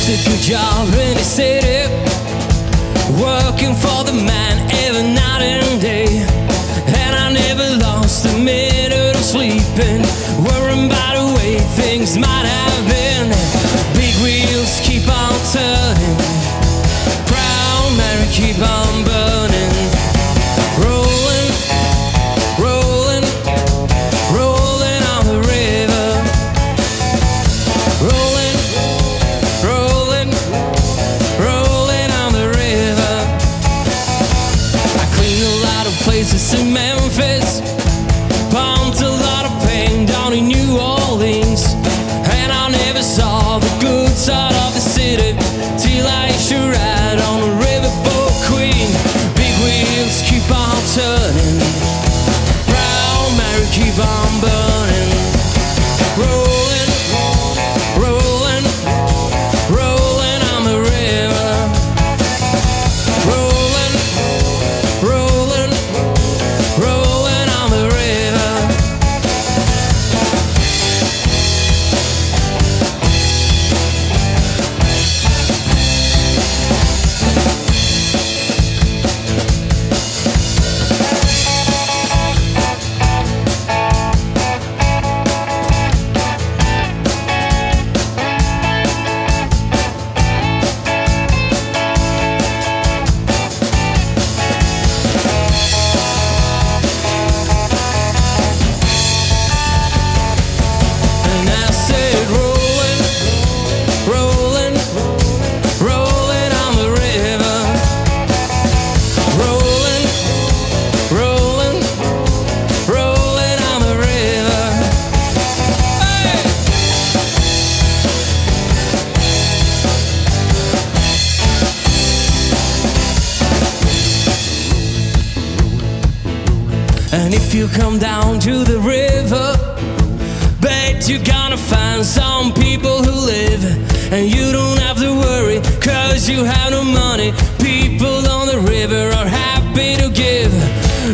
lost a good job in the city, working for the man every night places in Memphis, pumped a lot of pain down in New Orleans, and I never saw the good side of the city till I should ride on the riverboat queen. Big wheels keep on turning, Proud Mary keep on if you come down to the river, Bet you're gonna find some people who live. And you don't have to worry Cause you have no money. People on the river are happy to give.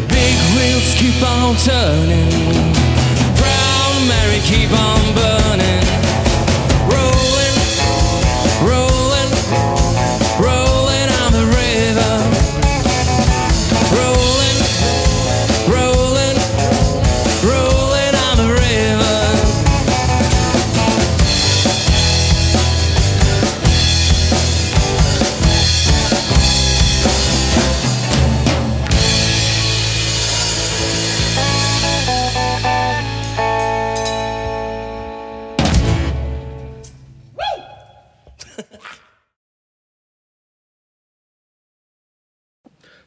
Big wheels keep on turning. Proud Mary keep on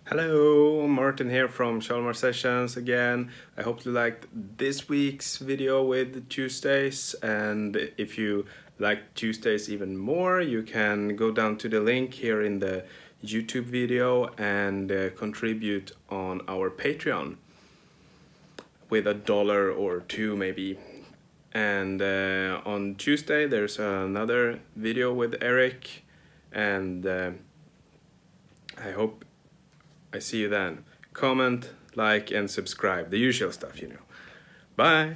Hello, Martin here from Tjalmar Sessions again. I hope you liked this week's video with Tuesdays and if you like Tuesdays even more you can go down to the link here in the YouTube video and uh, contribute on our Patreon with a dollar or two maybe. And uh, on Tuesday there's another video with Eric and uh, I hope I see you then. Comment, like, and subscribe. The usual stuff, you know. Bye!